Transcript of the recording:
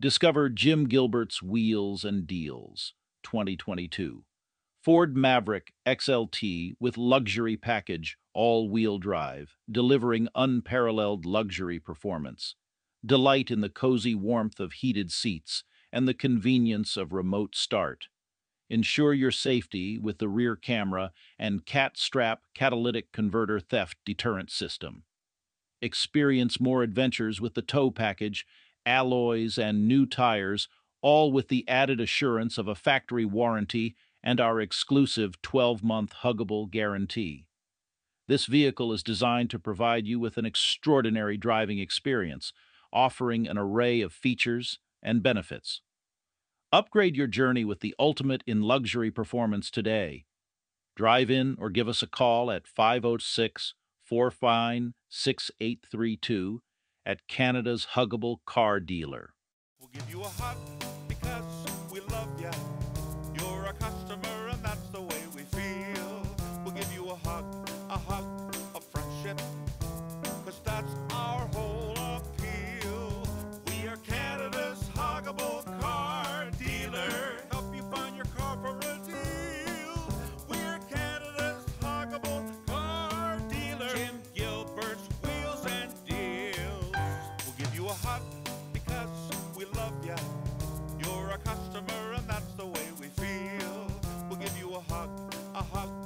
Discover Jim Gilbert's Wheels and Deals 2022. Ford Maverick XLT with luxury package, all-wheel drive, delivering unparalleled luxury performance. Delight in the cozy warmth of heated seats and the convenience of remote start. Ensure your safety with the rear camera and CatStrap catalytic converter theft deterrent system. Experience more adventures with the tow package alloys, and new tires, all with the added assurance of a factory warranty and our exclusive 12-month huggable guarantee. This vehicle is designed to provide you with an extraordinary driving experience, offering an array of features and benefits. Upgrade your journey with the ultimate in luxury performance today. Drive in or give us a call at 506 45 6832 at Canada's Huggable Car Dealer. We'll customer and that's the way we feel. We'll give you a hug, a hug.